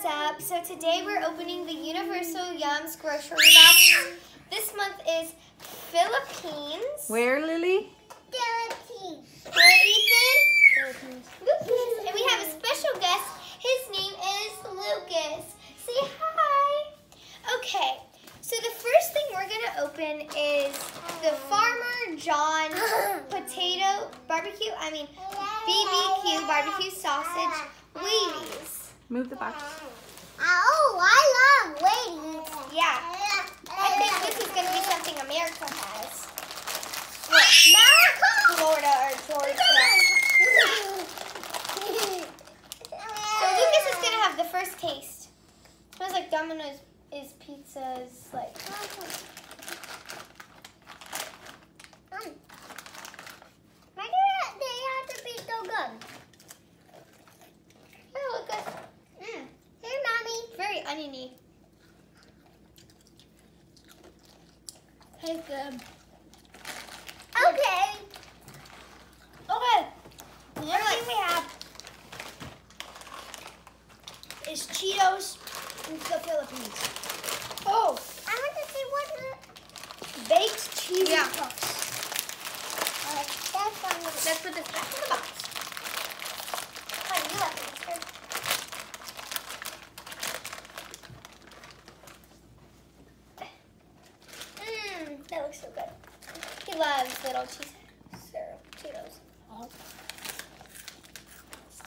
is up? So today we're opening the Universal Yums grocery box. This month is Philippines. Where, Lily? Philippines. Where, Ethan? Philippines. And we have a special guest. His name is Lucas. Say hi. Okay. So the first thing we're gonna open is the Farmer John potato barbecue. I mean BBQ barbecue sausage Wheaties. Move the box. Oh, I love ladies. Yeah. I is gonna be something America has. Well, Florida or Georgia. So Lucas is gonna have the first taste. smells like Domino's is pizza's like. Why do they have to be so good? Oh, Lucas. Mm. Here, mommy. Very oniony. Tastes good. Okay. Okay. The next thing we have is Cheetos from the Philippines. Oh, I want to see what the. baked cheese Yeah. Uh, puffs. that's on the. Let's put this back in the box. Honey, you left it here. Mmm, that looks so good. He loves little cheese Cheetos.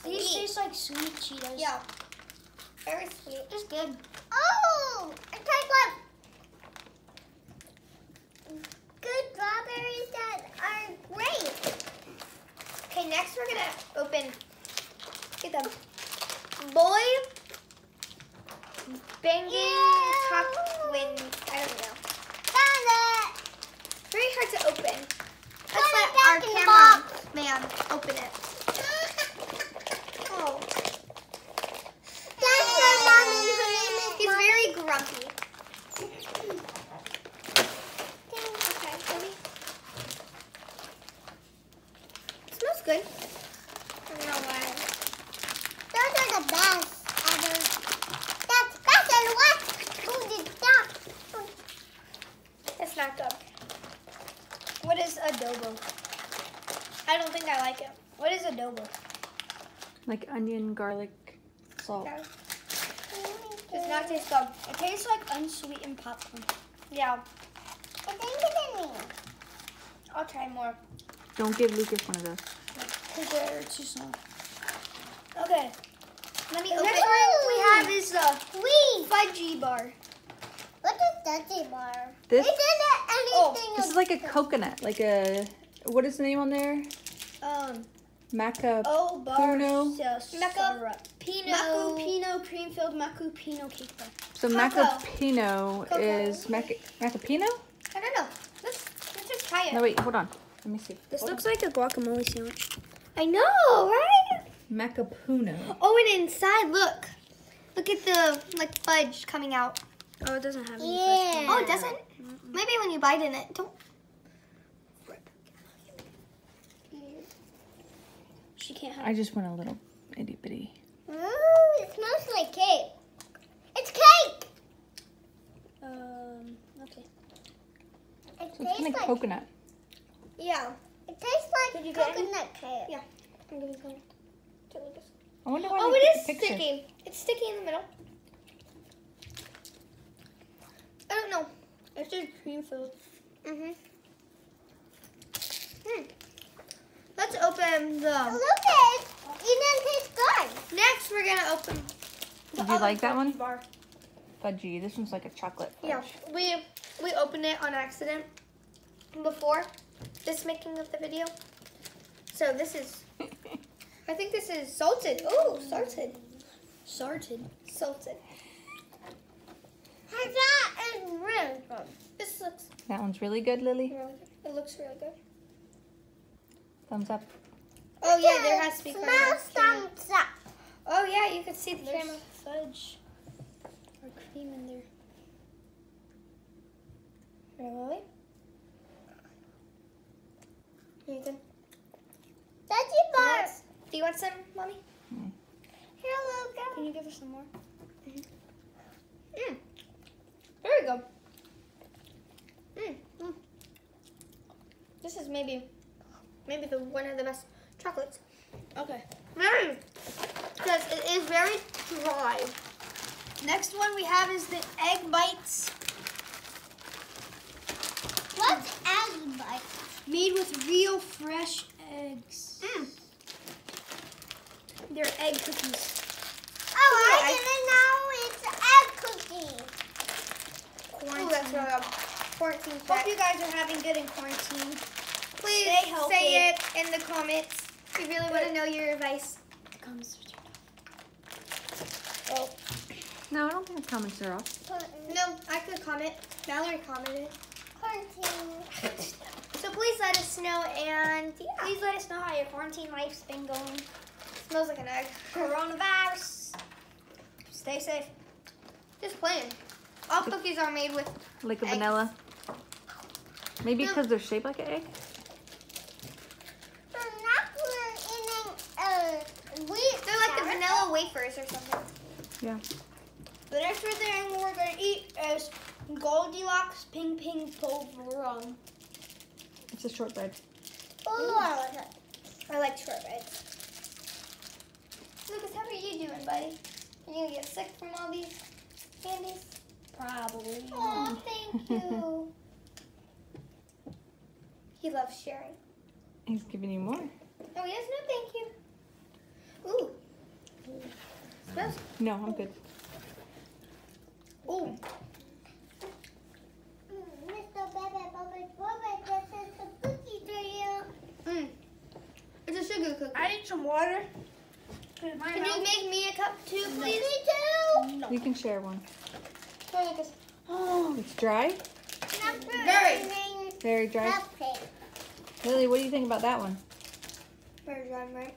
These Sweet. taste like sweet Cheetos. Yeah. Very sweet. Just good. Oh, it tastes like good strawberries that are great. Okay, next we're gonna open get them. Boy Bawang Yeah. top wind. I don't know. Very hard to open. Let's Put let our camera man open it. Oh, That's my mommy. Her name is he's Mommy. very grumpy. Okay, ready? smells good. I don't know why. Those are the best ever. That's better. What? Who did that? It's not good. What is adobo? I don't think I like it. What is adobo? Like onion, garlic, salt. No, does not taste good. It tastes like unsweetened popcorn. Yeah, I think it's in me. I'll try more. Don't give Lucas one of those. Because they're too small. Okay. Let me The open. next one one we have is the uh, Sweet. fudgy bar. What is Dutchy bar? This Isn't it oh, anything? this is like a coconut, like a what is the name on there? Um, Maca. Oh, bar Puno. Maca Pino. Macupino cream filled Macupino cake bar. So Cocoa. macapino is maca macapino? I don't know. Let's let's just try it. No wait, hold on. Let me see. This Hold looks like a guacamole sandwich. I know, right? on. macapuno. Oh, and inside, look. Look at the like fudge coming out. Oh, it doesn't have any Yeah. Oh, it doesn't. Maybe when you bite in it. Don't. She can't have I just want a little itty bitty. Ooh, it smells like cake. It's cake. Um, okay. It So it's tastes kind of like coconut. Yeah. it tastes like Did you coconut cake. Yeah. I'm gonna go to Lucas. I wonder why Oh, they it took is the picture. sticky. It's sticky in the middle. I don't know. It's just cream filled. Mhm. Hmm. Let's open the. Look at it. It doesn't taste good. Next, we're gonna open. the Did you like that one? Bar. Fudgy. This one's like a chocolate. Fudge. Yeah, we we opened it on accident before this making of the video. So this is, I think this is salted. Oh, salted, Salted. salted. That is really good. This looks That one's really good, Lily. really good. It looks really good. Thumbs up. Oh yeah, there has to be smell thumbs up. Oh yeah, you can see the caramel fudge or cream in there. Really? Here you go. Veggie bars. Do you want some, mommy? Mm. Here, Logan. Can you give her some more? -hmm. There we go. Hmm. mm. This is maybe maybe the one of the best chocolates. Okay. Very, because it is very dry. Next one we have is the egg bites What's egg bite? made with real fresh eggs. Mm. They're egg cookies. Oh, Yeah, I didn't know it's egg cookie. Ooh, that's really. Quarantine Hope you guys are having good in quarantine. Please stay healthy. say it in the comments. We really want to know your advice. The comments are turned Oh, No, I don't think the comments are off. no, I could comment. Mallory commented. Quarantine. So please let us know and yeah, Please let us know how your quarantine life's been going. smells like an egg. Coronavirus. Stay safe. Just plain. All cookies are made with Like a Eggs. vanilla. Maybe No. because they're shaped like an egg? So now we're eating uh, wheat. they're like the salad. Vanilla wafers or something. Yeah. The next thing we're gonna eat is Goldilocks Pinipig Polvoron. It's a shortbread. Oh, I like it. I like shortbreads. Lucas, how are you doing, buddy? Are you gonna get sick from all these candies? Probably. Oh, thank you. he loves sharing. He's giving you more. Oh, yes, no, thank you. Ooh. Smells. No, I'm good. Ooh. Mm, Mr. Bebe, Bobby, Bobby, this is the cookie for you. Mm. It's a sugar cookie. I need some water. Can you make me a cup too, please? Me too. You can share one. Oh, It's dry? Very. Very dry. Lily, what do you think about that one? Very dry, right?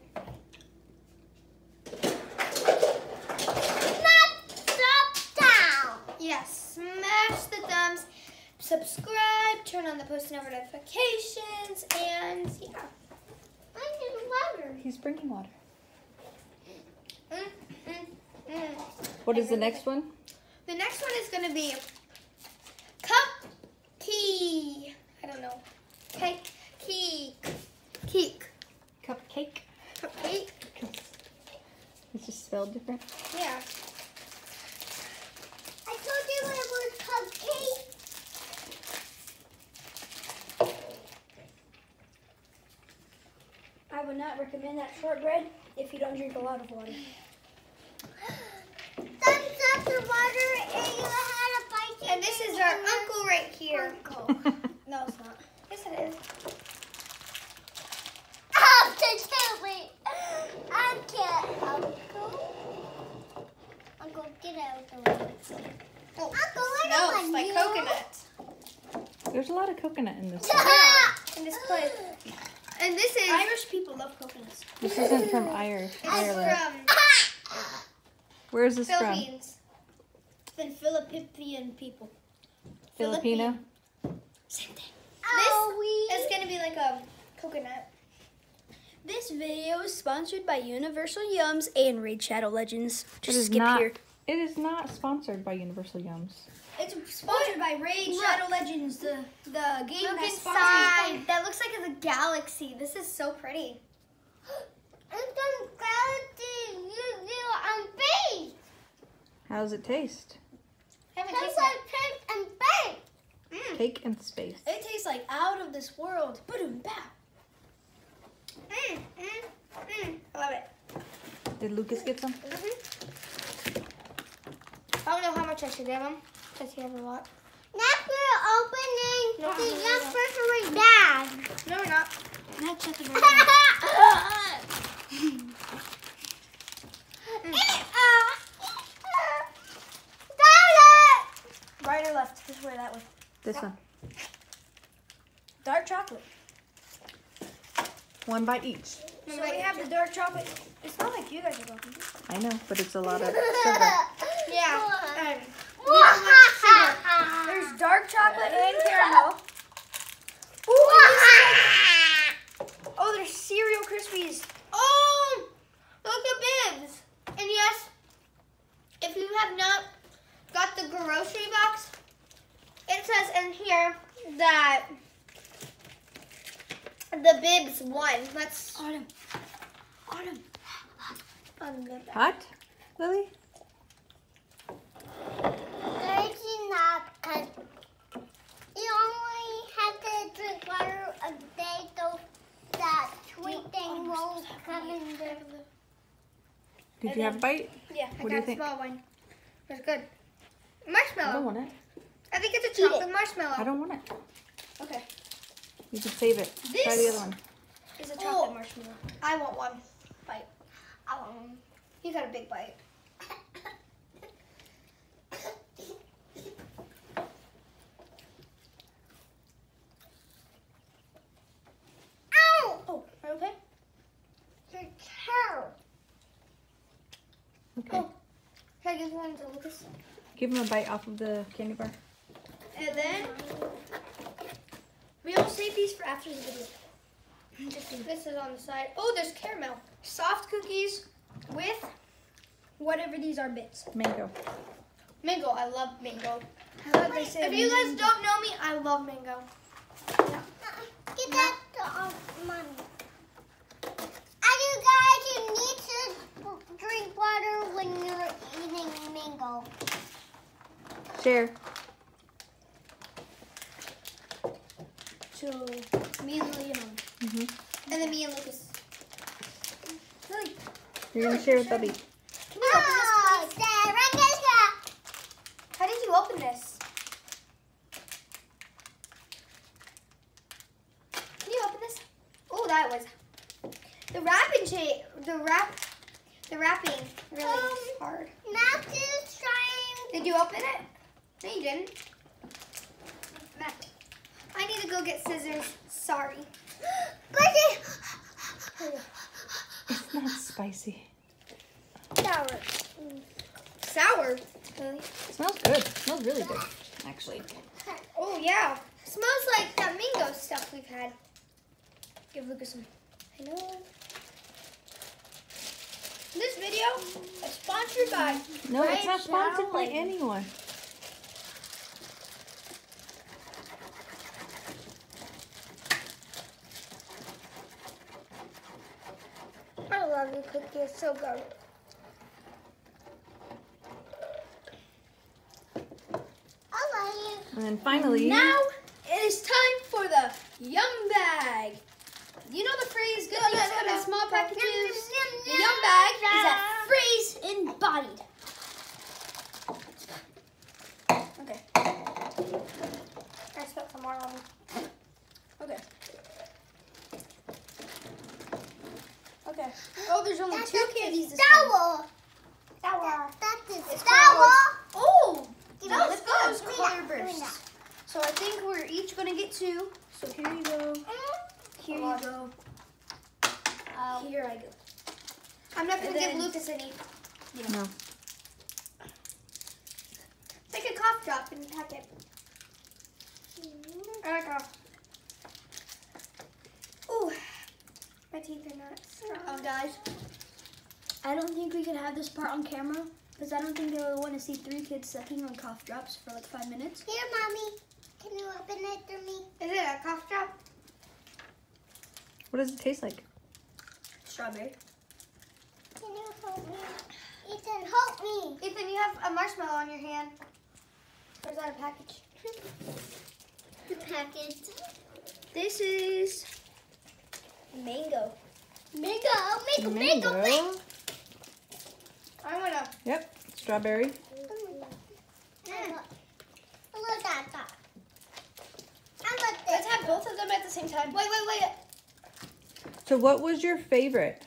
Not stop down. Yes, smash the thumbs, subscribe, turn on the post notifications, and yeah. I need water. He's bringing water. Mm, mm, mm. What is the next one? The next one is gonna be cup key. I don't know. Cake, key, cake, Cupcake. cupcake. It's just spelled different. Yeah. I told you it was cupcake. I would not recommend that shortbread if you don't drink a lot of water. Thumbs up the water and you had a bite. And this is our uncle right here. No, it's not. Yes, it is. Oh, to kill me. Uncle. Uncle. Uncle, get out of the way. Oh, Uncle, what smells like you? coconut There's a lot of coconut in this. in this plate. And this is Irish people love coconuts. This isn't from Irish, it's Ireland. from Where is this from? Philippines. Than Philippine people. Filipino. Same thing. Oh, we. It's gonna be like a coconut. This video is sponsored by Universal Yums and Raid Shadow Legends. Just skip not. here. It is not sponsored by Universal Yums. It's sponsored by Raid Look. Shadow Legends, the the game Look that's inside. That looks like it's a galaxy. This is so pretty. And some galaxy you do on base. How does it taste? I haven't Tastes like cake and bake. it. Mm. Cake and space. It tastes like out of this world. Boom, bow. Mm, mm, mm. I love it. Did Lucas get some? hmm I don't know how much I should give him. Because he has a lot. Next we're opening No, the no, no, young person's bag. No, we're not. Can I check it Right or left? This way, that way. This one. Dark chocolate. One by each. So we have the dark chocolate. It's not like you guys are welcome. I know, but it's a lot of sugar. Yeah. Um, Dark chocolate and caramel. Ah! Oh, there's cereal crispies. oh, look at Bibs. And yes, if you have not got the grocery box, it says in here that the bibs won. Let's. Autumn. Autumn. On the back. Hot, Lily? Actually not, because you only have to drink water a day so that sweet won't come in the... Did And you have a bite? Yeah, What do I you got think? a small one. It's good. Marshmallow. I don't want it. I think it's a Eat chocolate marshmallow. I don't want it. Okay. You can save it. Try the other one. It's a Oh. chocolate marshmallow. I want one. Bite. Um, You got a big bite. ow! Oh, are you okay? Your tail. Okay. Oh. Can I give one to Lucas? Give him a bite off of the candy bar. And then we will save these for after the video. This is on the side. Oh, there's caramel. Soft cookies with whatever these are bits. Mango. Mango. I love mango. How they say If you guys don't know me, I love mango. Yeah. Get that to um, mommy. And you guys, you need to drink water when you're eating mango. Share. So me and Lily and Mom. hmm And then me and Lucas. Lily, You're gonna share with Bubby. can you open this, Oh, please? Sarah, How did you open this? Can you open this? Oh, that was the wrapping shape. The wrap, the wrapping really Um, hard. Matt is trying. Did you open it? No, you didn't. Matt, I need to go get scissors. Sorry. But It's not spicy. sour. Sour. Really? It smells good. It smells really good, actually. Oh yeah. Smells like that mango stuff we've had. Give Lucas some. Hello. This video is sponsored by. No, it's not sponsored by anyone. I love your cookie. It's so good. I love you. And then finally, Now it is time for the yum bag. You know the phrase "good things come in small packages." Yum bag is that phrase embodied. Okay. I spilled some more on me. Okay. Okay. Oh, there's only That's two a candies this time. Sour. Sour. That is It's sour. Oh, Give that me was the good. spoon. Give me Color that. Give me bursts. So I think we're each gonna get two. So here you go. Here you go. Oh. Here I go. I'm not gonna And give then- Lucas any. no. Take a cough drop and pack it. There I go. Ooh, my teeth are not strong. Um, guys, I don't think we can have this part on camera because I don't think they would want to see three kids sucking on cough drops for like five minutes. Here, mommy. Can you open it for me? Is it a cough drop? What does it taste like? Strawberry. Can you help me? Ethan, help me. Ethan, you have a marshmallow on your hand. Or is that a package? The package. This is mango. Mango, mango, mango, mango. I'm gonna. Yep. Strawberry. Mm. Look that. I love Let's have both of them at the same time. Wait, wait, wait. So what was your favorite?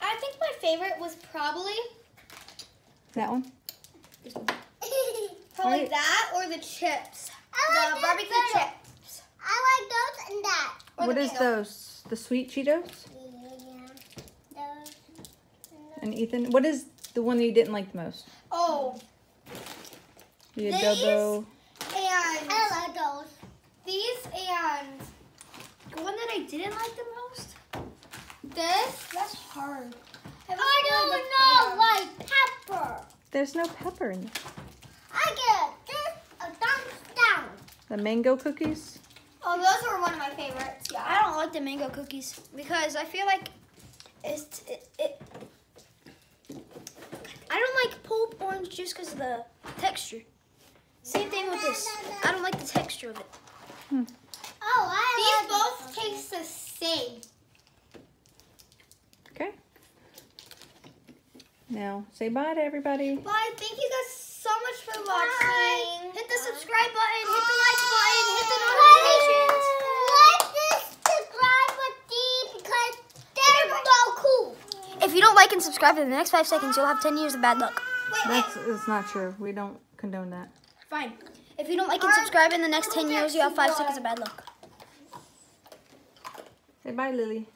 I think my favorite was probably That one? probably Right. that or the chips. I like the barbecue better. chips. I like those and that. Or What the those? The sweet Cheetos? Yeah. Those. And Ethan, what is the one that you didn't like the most? Oh, The These? adobo. and I like those. these and the one that I didn't like the most. This. That's hard. Have I a don't know, like pepper. There's no pepper in it. I get this a thumbs down. The mango cookies. Oh, those were one of my favorites. Yeah. I don't like the mango cookies because I feel like it's it. it I don't like pulp orange juice because of the texture. Same thing with this. I don't like the texture of it. Hmm. Oh, I These love both taste the same. Okay. Now say bye to everybody. Bye. Thank you guys so much for watching. Hit the subscribe button. Hit the like button. Hit the Like notifications. this subscribe with D because they're so cool. If you don't like and subscribe in the next five seconds, you'll have 10 years of bad luck. Wait, wait. That's it's not true. We don't condone that. Fine. If you don't like and subscribe in the next 10 years, you have five seconds of bad luck. Say bye, Lily.